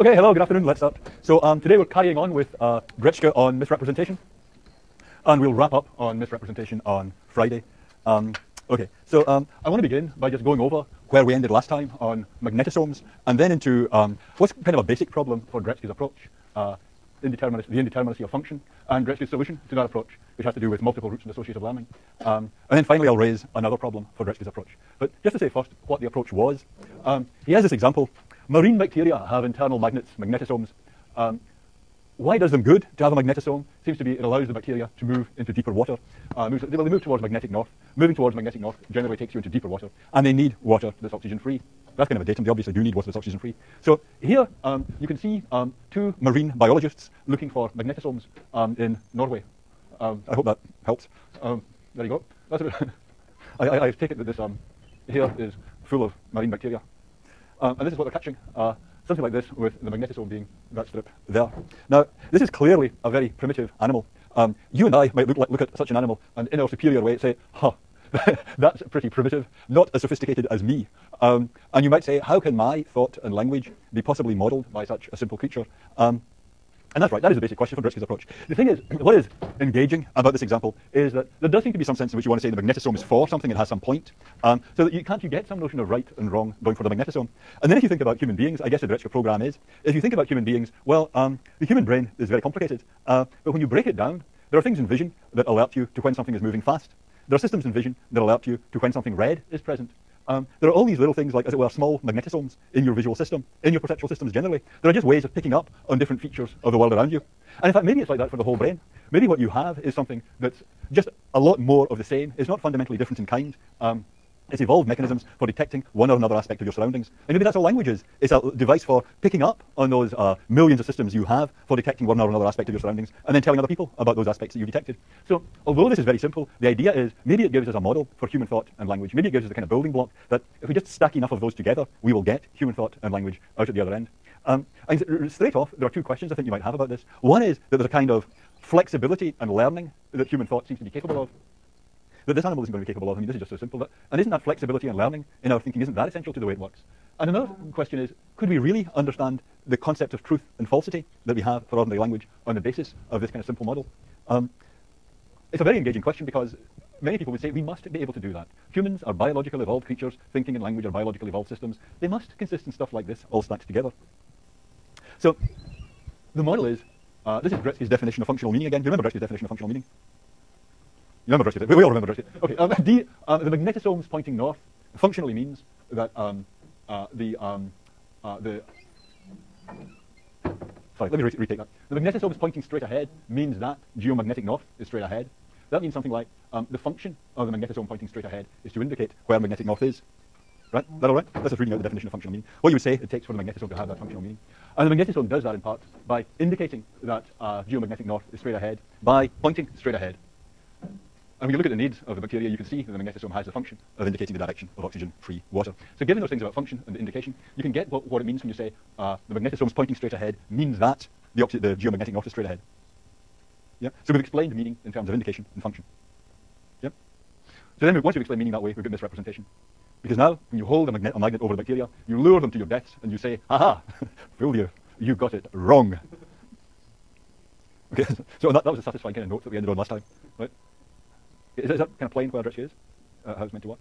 Okay, hello, good afternoon, let's start. So um, today we're carrying on with uh, Dretske on misrepresentation, and we'll wrap up on misrepresentation on Friday. Um, okay, so um, I want to begin by just going over where we ended last time on magnetosomes, and then into um, what's kind of a basic problem for Dretske's approach, uh, indeterminacy, the indeterminacy of function, and Dretske's solution to that approach, which has to do with multiple roots and associative learning. Um, and then finally I'll raise another problem for Dretske's approach. But just to say first what the approach was, um, he has this example Marine bacteria have internal magnets, magnetosomes. Um, why does them good to have a magnetosome? Seems to be it allows the bacteria to move into deeper water. Uh, moves, well, they move towards magnetic north. Moving towards magnetic north generally takes you into deeper water, and they need water that's oxygen-free. That's kind of a datum. They obviously do need water that's oxygen-free. So here um, you can see um, two marine biologists looking for magnetosomes um, in Norway. Um, I hope that helps. Um, there you go. I, I, I take it that this here is full of marine bacteria. Um, and this is what they're catching. Uh, something like this with the magnetosome being that strip there. Now, this is clearly a very primitive animal. Um, you and I might look, like, look at such an animal and in our superior way say, huh, that's pretty primitive, not as sophisticated as me. Um, and you might say, how can my thought and language be possibly modeled by such a simple creature? And that's right, that is the basic question for Dretske's approach. The thing is, what is engaging about this example is that there does seem to be some sense in which you want to say the magnetosome is for something, it has some point, um, so that you can't you get some notion of right and wrong going for the magnetosome. And then if you think about human beings, I guess the Dretske program is, if you think about human beings, well, um, the human brain is very complicated, uh, but when you break it down, there are things in vision that alert you to when something is moving fast. There are systems in vision that alert you to when something red is present. Um, there are all these little things like, as it were, small magnetosomes in your visual system, in your perceptual systems generally. There are just ways of picking up on different features of the world around you. And in fact, maybe it's like that for the whole brain. Maybe what you have is something that's just a lot more of the same. It's not fundamentally different in kind. Um, it's evolved mechanisms for detecting one or another aspect of your surroundings. And maybe that's all language is. It's a device for picking up on those uh, millions of systems you have for detecting one or another aspect of your surroundings and then telling other people about those aspects that you've detected. So although this is very simple, the idea is maybe it gives us a model for human thought and language. Maybe it gives us a kind of building block that if we just stack enough of those together, we will get human thought and language out at the other end. Um, straight off, there are two questions I think you might have about this. One is that there's a kind of flexibility and learning that human thought seems to be capable of that this animal isn't going to be capable of. I mean, this is just so simple. That, and isn't that flexibility and learning in our thinking, isn't that essential to the way it works? And another question is, could we really understand the concept of truth and falsity that we have for ordinary language on the basis of this kind of simple model? Um, it's a very engaging question because many people would say we must be able to do that. Humans are biological evolved creatures. Thinking and language are biological evolved systems. They must consist in stuff like this all stacked together. So the model is, uh, this is Dretske's definition of functional meaning again. Do you remember Dretske's definition of functional meaning? Remember Dretske? We all remember. Okay, um, the, uh, the magnetosomes pointing north functionally means that um, uh, the, um, uh, the sorry, let me re retake that. The magnetosomes pointing straight ahead means that geomagnetic north is straight ahead. That means something like um, the function of the magnetosome pointing straight ahead is to indicate where magnetic north is. Right? Is that all right? That's just reading out the definition of functional meaning. What you would say it takes for the magnetosome to have that functional meaning. And the magnetosome does that in part by indicating that uh, geomagnetic north is straight ahead by pointing straight ahead. And when you look at the needs of the bacteria, you can see that the magnetosome has the function of indicating the direction of oxygen-free water. So given those things about function and indication, you can get what, what it means when you say uh, the magnetosome is pointing straight ahead means that the, the geomagnetic north is straight ahead. Yeah? So we've explained meaning in terms of indication and function. Yeah? So then once you've explained meaning that way, we've got misrepresentation. Because now, when you hold a magnet, a magnet over the bacteria, you lure them to your deaths and you say, aha, fooled you, you got it wrong. Okay, so that, that was a satisfying kind of note that we ended on last time, right? Is that, kind of plain where Dutch is? Uh, how it's meant to work?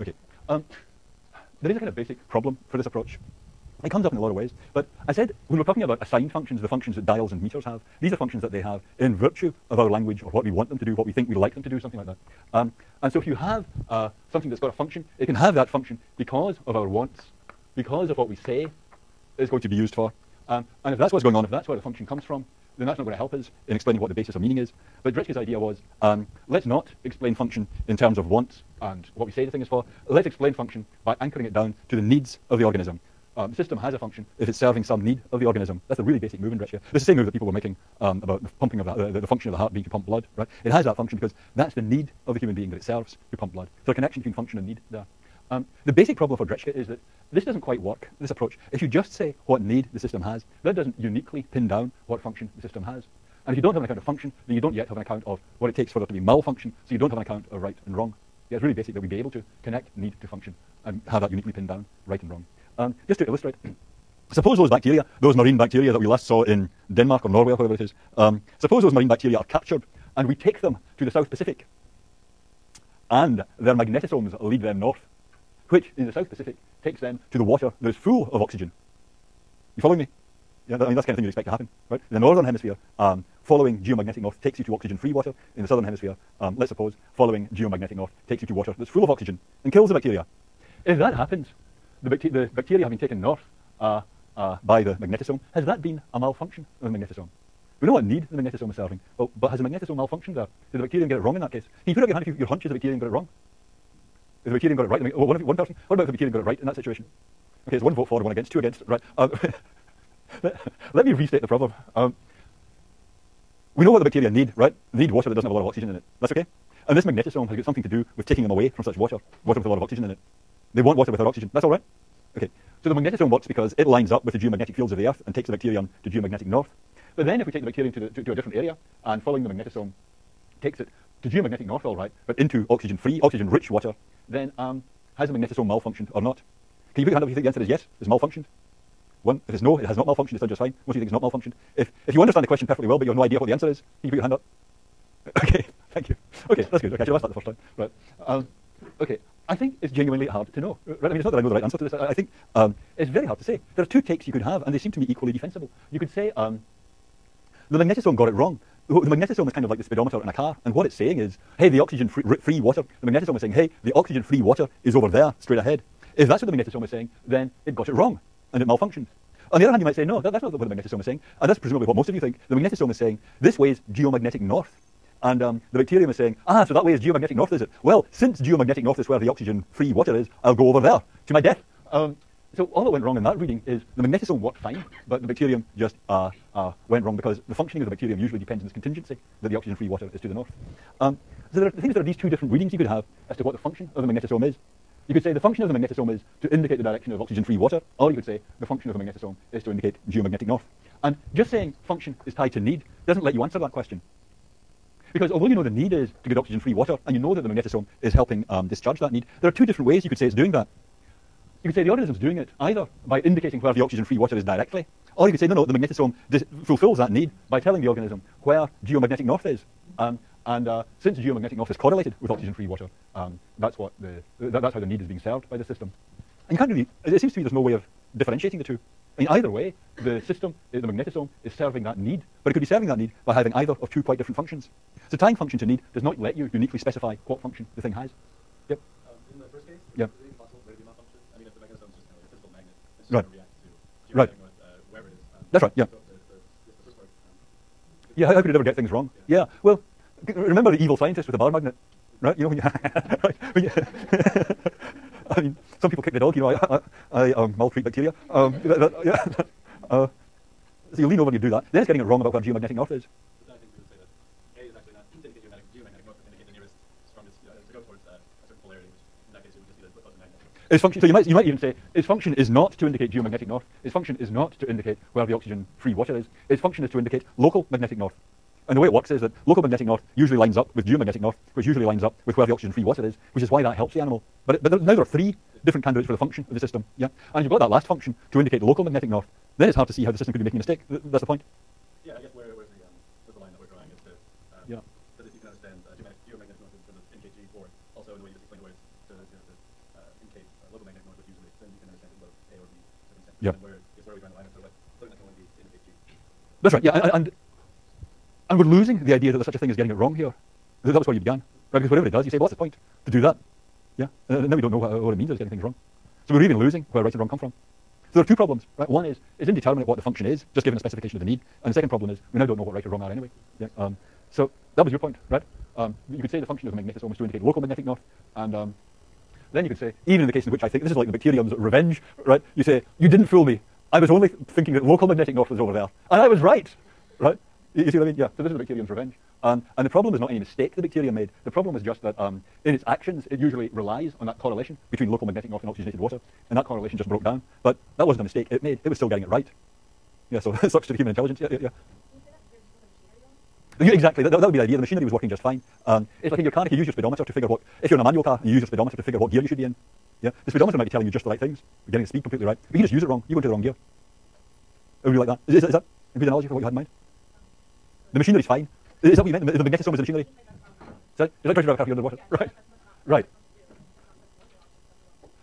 Okay. Um, there is a kind of basic problem for this approach. It comes up in a lot of ways, but I said when we're talking about assigned functions, the functions that dials and meters have, these are functions that they have in virtue of our language or what we want them to do, what we think we like them to do, something like that. Um, and so if you have uh, something that's got a function, it can have that function because of our wants, because of what we say it's going to be used for. Um, and if that's what's going on, if that's where the function comes from, then that's not going to help us in explaining what the basis of meaning is. But Dretske's idea was, um, let's not explain function in terms of wants and what we say the thing is for. Let's explain function by anchoring it down to the needs of the organism. Um, the system has a function if it's serving some need of the organism. That's a really basic move in. This is the same move that people were making um, about the pumping of the, uh, the, function of the heart being to pump blood. Right? It has that function because that's the need of the human being that it serves to pump blood. So a connection between function and need there. Um, the basic problem for Dretske is that this doesn't quite work, this approach. If you just say what need the system has, that doesn't uniquely pin down what function the system has. And if you don't have an account of function, then you don't yet have an account of what it takes for there to be malfunction, so you don't have an account of right and wrong. Yeah, it's really basic that we be able to connect need to function and have that uniquely pinned down, right and wrong. Um, just to illustrate, suppose those bacteria, those marine bacteria that we last saw in Denmark or Norway or whatever it is, um, suppose those marine bacteria are captured and we take them to the South Pacific and their magnetosomes lead them north, which in the South Pacific takes them to the water that is full of oxygen. You following me? Yeah, I mean, that's the kind of thing you'd expect to happen, right? In the northern hemisphere, um, following geomagnetic north takes you to oxygen-free water. In the southern hemisphere, um, let's suppose, following geomagnetic north takes you to water that's full of oxygen and kills the bacteria. If that happens, the, bacteria, the bacteria having taken north uh, uh, by the magnetosome, has that been a malfunction of the magnetosome? We know what need the magnetosome is serving, but, but has the magnetosome malfunctioned there? Did the bacterium get it wrong in that case? Can you put up your hand if your hunch is the bacterium got it wrong? The bacterium got it right, mean, oh, one, one person, what about if the bacterium got it right in that situation? Okay, it's one vote for, one against, two against, right. Uh, let, me restate the problem. Um, we know what the bacteria need, right? They need water that doesn't have a lot of oxygen in it. That's okay? And this magnetosome has got something to do with taking them away from such water, water with a lot of oxygen in it. They want water without oxygen. That's all right? Okay. So the magnetosome works because it lines up with the geomagnetic fields of the Earth and takes the bacterium to geomagnetic north. But then if we take the bacterium to, the, to, to a different area and following the magnetosome takes it to geomagnetic north, all right, but into oxygen-free, oxygen-rich water, then um, has the magnetosome malfunctioned or not? Can you put your hand up if you think the answer is yes, it's malfunctioned? One, if it's no, it has not malfunctioned, it's done just fine. Most of you think it's not malfunctioned. If, if you understand the question perfectly well, but you have no idea what the answer is, can you put your hand up? Okay, thank you. Okay, that's good. Okay, I should have asked that the first time. Right. Um, okay, I think it's genuinely hard to know. Right? I mean, it's not that I know the right answer to this. I, I think um, it's very hard to say. There are two takes you could have, and they seem to me equally defensible. You could say um, the magnetosome got it wrong. The magnetosome is kind of like the speedometer in a car, and what it's saying is, hey, the oxygen-free water. The magnetosome is saying, hey, the oxygen-free water is over there, straight ahead. If that's what the magnetosome is saying, then it got it wrong, and it malfunctioned. On the other hand, you might say, no, that, that's not what the magnetosome is saying. And that's presumably what most of you think. The magnetosome is saying, this way is geomagnetic north. And um, the bacterium is saying, ah, so that way is geomagnetic north, is it? Well, since geomagnetic north is where the oxygen-free water is, I'll go over there to my death. Um, so all that went wrong in that reading is the magnetosome worked fine, but the bacterium just uh, uh, went wrong because the functioning of the bacterium usually depends on this contingency that the oxygen-free water is to the north. Um, so there are, the things there are these two different readings you could have as to what the function of the magnetosome is. You could say the function of the magnetosome is to indicate the direction of oxygen-free water, or you could say the function of the magnetosome is to indicate geomagnetic north. And just saying function is tied to need doesn't let you answer that question. Because although you know the need is to get oxygen-free water, and you know that the magnetosome is helping um, discharge that need, there are two different ways you could say it's doing that. You could say the organism is doing it either by indicating where the oxygen-free water is directly, or you could say, no, no, the magnetosome fulfills that need by telling the organism where geomagnetic north is. Um, and uh, since geomagnetic north is correlated with oxygen-free water, um, that's, what the, that, that's how the need is being served by the system. And you can't really, it seems to me there's no way of differentiating the two. I mean, either way, the system, the magnetosome, is serving that need, but it could be serving that need by having either of two quite different functions. So tying function to need does not let you uniquely specify what function the thing has. Yep. Um, in the first case, yeah. is it possible for it to be malfunction? I mean, if the mechanism is just kind of like a physical magnet, it's just right. right. with, wherever it is. That's right, yeah. Yeah, how could it ever get things wrong? Yeah, well, remember the evil scientist with the bar magnet, right? You know, when you, right? When you I mean, some people kick the dog, you know, I, I, I um, maltreat bacteria. Um, that, that, yeah, uh, so you lean over and you do that. Then it's getting it wrong about where geomagnetic north is. but then I think we would say that A is actually not to indicate geomagnetic, geomagnetic north, but indicate the nearest, strongest, uh, to go towards uh, a certain polarity, which in that case we would just see the opposing magnet. Its function, so you might, you might even say its function is not to indicate geomagnetic north. Its function is not to indicate where the oxygen-free water is. Its function is to indicate local magnetic north. And the way it works is that local magnetic north usually lines up with geomagnetic north, which usually lines up with where the oxygen-free water is, which is why that helps the animal. But, it, but there, now there are three different candidates for the function of the system. Yeah, and you've got that last function to indicate local magnetic north. Then it's hard to see how the system could be making a mistake. Th- That's the point. Yeah, I guess where, where's the, um, where's the line that we're drawing is to, um, Yeah. so that you can understand uh, geomagnetic, geomagnetic north in terms of NKG or also in the way you just explained where it's to, to, to uh, indicate uh, local magnetic north, which usually then you can understand it both A or B. That makes sense. Yeah. And where, is where we draw the line of sort of like, something that can only be indicate G. That's right. Yeah, and, and we're losing the idea that there's such a thing as getting it wrong here. That was where you began. Right? Because whatever it does, you say, well, what's the point to do that? Yeah. and now we don't know what, what it means as getting things wrong. So we're even losing where right and wrong come from. So there are two problems. Right? One is it's indeterminate what the function is, just given a specification of the need. And the second problem is we now don't know what right or wrong are anyway. Yeah. Um, so that was your point, right? Um, you could say the function of the magnetosome is to indicate local magnetic north, and um, then you could say, even in the case in which I think this is like the bacterium's revenge, right? You say you didn't fool me. I was only thinking that local magnetic north was over there, and I was right, right? You, see what I mean? Yeah. So this is the bacterium's revenge. Um, and the problem is not any mistake the bacterium made. The problem is just that um, in its actions, it usually relies on that correlation between local magnetic north and oxygenated water, and that correlation just broke down. But that wasn't a mistake it made. It was still getting it right. Yeah. So sucks to the human intelligence. Yeah. Yeah. yeah. Exactly, that, that would be the idea. The machinery was working just fine. Um, it's like in your car, if you use your speedometer to figure what, if you're in a manual car, you use your speedometer to figure out what gear you should be in. Yeah, the speedometer might be telling you just the right things, You're getting the speed completely right. But you just use it wrong. You go into the wrong gear. Oh, you like that? Is, is, is that a good analogy for what you had in mind? The machinery's fine. Is that what you meant? The, the magnetosome is the machinery? Sorry? Is that trying to drive a car underwater? Right. Right.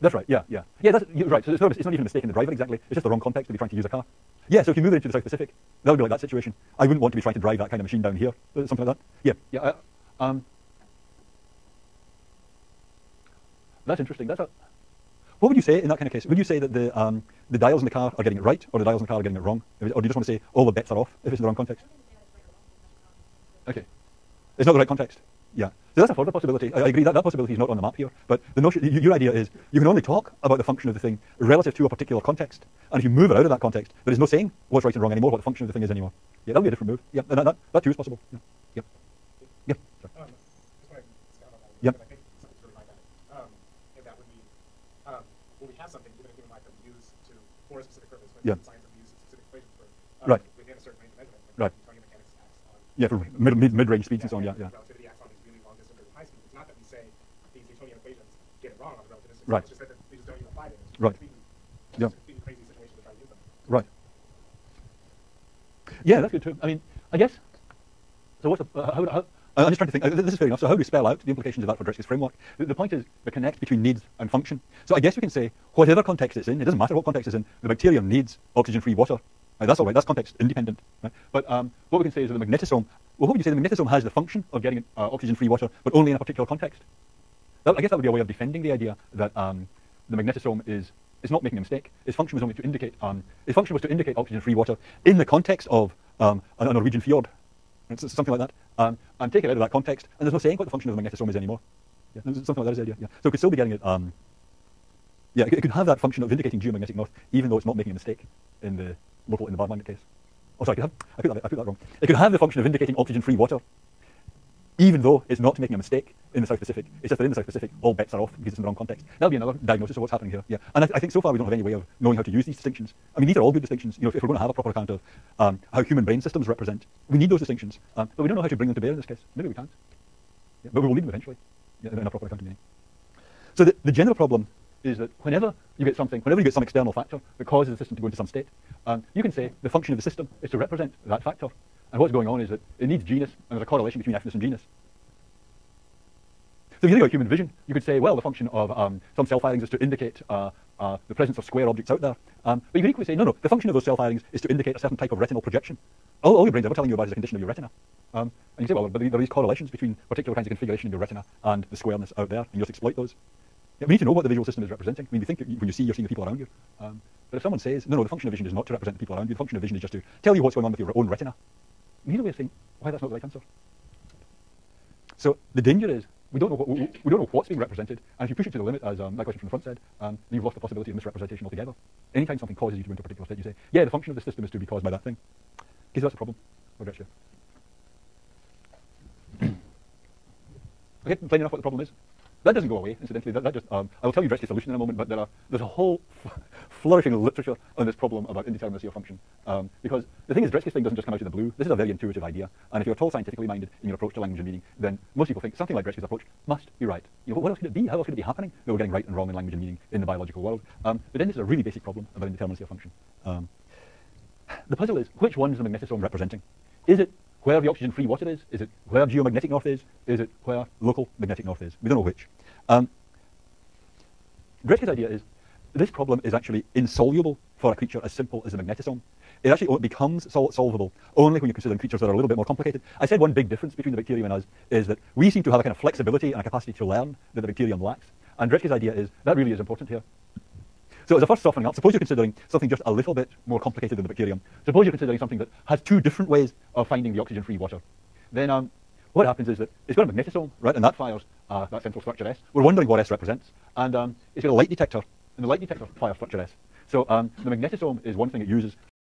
That's right. Yeah, yeah, yeah. That's you're right. So it's not, it's not even a mistake in the driver exactly. It's just the wrong context to be trying to use a car. Yeah. So if you move it into the South Pacific, that would be like that situation. I wouldn't want to be trying to drive that kind of machine down here, uh, something like that. Yeah, yeah. Uh, um, that's interesting. That's a. What would you say in that kind of case? Would you say that the um, the dials in the car are getting it right, or the dials in the car are getting it wrong, or do you just want to say all the bets are off if it's in the wrong context? Okay, it's not the right context. Yeah. So that's a further possibility. I, I agree that that possibility is not on the map here. But the notion, your idea is you can only talk about the function of the thing relative to a particular context. And if you move it out of that context, there is no saying what's right and wrong anymore, what the function of the thing is anymore. Yeah, that'll be a different move. Yeah, that, that, that too is possible. Yeah. Yep. Yep. Sorry. Just want to expound on that. Yep. because I think something's really like that. Um, and that would be um, when we have something, even a human life that we use to for a specific purpose, when Yeah. in science that we use specific equations for um, Right. within a certain range of measurement. Right. Like Newtonian mechanics acts on Yeah, for mid, mid, mid-range speeds and so on. Yeah, yeah. Relativity acts on these really long distance and high speed. It's not that we say these Newtonian equations get it wrong on the relativistic Right. It's just that we just don't even apply them. It's Right. completely- Yeah. Completely crazy situation to try to use them. Right. Yeah, that's good too. I mean, I guess. So what's the, uh, how, how, I'm just trying to think. Uh, this is fair enough. So how do we spell out the implications of that for Dretske's framework? The, the point is the connect between needs and function. So I guess we can say whatever context it's in, it doesn't matter what context it's in. The bacterium needs oxygen-free water. That's all right. That's context independent. Right? But um, what we can say is that the magnetosome. Well, what would you say? The magnetosome has the function of getting uh, oxygen-free water, but only in a particular context. That, I guess that would be a way of defending the idea that um, the magnetosome is is not making a mistake. Its function was only to indicate um, its function was to indicate oxygen-free water in the context of um, a, Norwegian fjord, it's something like that. Um, and take it out of that context, and there's no saying what the function of the magnetosome is anymore. Yeah, something like that is the idea. Yeah. So it could still be getting it. Um, yeah, it, could have that function of indicating geomagnetic north, even though it's not making a mistake in the local in the Barmagnet case. Oh, sorry, I, could have, I, put that, I put that wrong. It could have the function of indicating oxygen-free water, even though it's not making a mistake in the South Pacific. It's just that in the South Pacific, all bets are off because it's in the wrong context. That'll be another diagnosis of what's happening here. Yeah, and I, I think so far we don't have any way of knowing how to use these distinctions. I mean, these are all good distinctions. You know, if, if we're going to have a proper account of um, how human brain systems represent, we need those distinctions. Um, but we don't know how to bring them to bear in this case. Maybe we can't. Yeah, but we will need them eventually yeah, in a proper accounting meaning. So the, the general problem is that whenever you get something, whenever you get some external factor that causes the system to go into some state, um, you can say the function of the system is to represent that factor. And what's going on is that it needs genus, and there's a correlation between fness and genus. So if you think about human vision, you could say, well, the function of um, some cell firings is to indicate uh, uh, the presence of square objects out there. Um, but you could equally say, no, no, the function of those cell firings is to indicate a certain type of retinal projection. All, all your brain's ever telling you about is the condition of your retina. Um, and you say, well, but there are these correlations between particular kinds of configuration in your retina and the squareness out there, and you just exploit those. Yeah, we need to know what the visual system is representing. I mean, we think when you see, you're seeing the people around you. Um, but if someone says, no, no, the function of vision is not to represent the people around you, the function of vision is just to tell you what's going on with your own retina, a way of saying why that's not the right answer. So the danger is we don't know what, we, we don't know what's being represented, and if you push it to the limit, as um, that question from the front said, um, then you've lost the possibility of misrepresentation altogether. Anytime something causes you to into a particular state, you say, yeah, the function of the system is to be caused by that thing. Okay, so that's a problem. I'll okay, plain enough what the problem is. That doesn't go away, incidentally. That, that just, um, I will tell you Dretske's solution in a moment, but there are, there's a whole flourishing literature on this problem about indeterminacy of function. Um, because the thing is, Dretske's thing doesn't just come out of the blue. This is a very intuitive idea. And if you're at all scientifically minded in your approach to language and meaning, then most people think something like Dretske's approach must be right. You know, what else could it be? How else could it be happening that we're getting right and wrong in language and meaning in the biological world? Um, but then this is a really basic problem about indeterminacy of function. Um, the puzzle is, which one is the magnetosome representing? Is it where the oxygen-free water is? Is it where geomagnetic north is? Is it where local magnetic north is? We don't know which. Um, Dretske's idea is this problem is actually insoluble for a creature as simple as the magnetosome. It actually becomes sol- solvable only when you're considering creatures that are a little bit more complicated. I said one big difference between the bacterium and us is that we seem to have a kind of flexibility and a capacity to learn that the bacterium lacks. And Dretske's idea is that really is important here. So as a first softening up, suppose you're considering something just a little bit more complicated than the bacterium. Suppose you're considering something that has two different ways of finding the oxygen-free water. Then um, what happens is that it's got a magnetosome, right, and that fires uh, that central structure S. We're wondering what S represents. And um, it's got a light detector, and the light detector fires structure S. So um, the magnetosome is one thing it uses